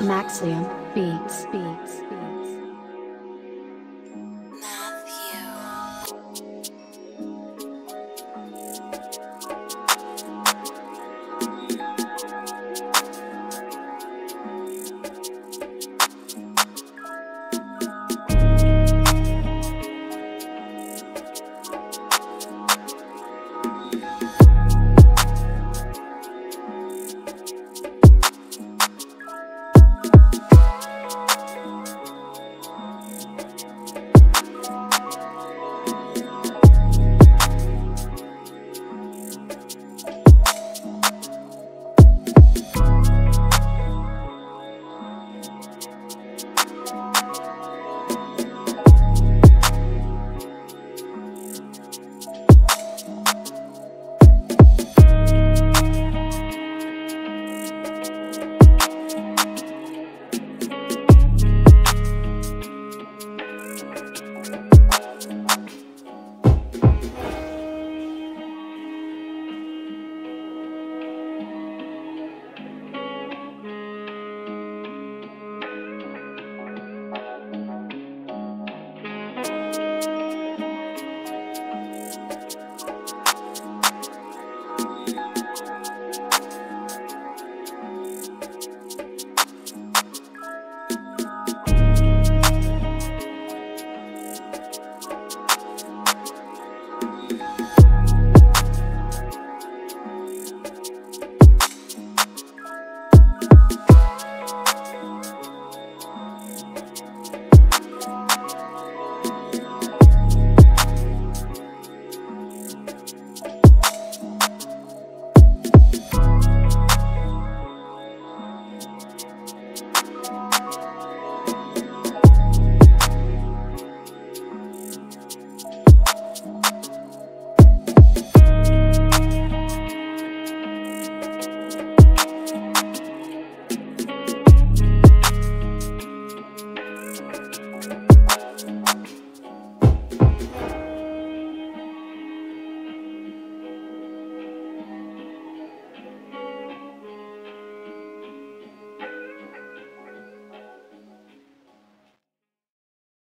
Maxium Beats Beats.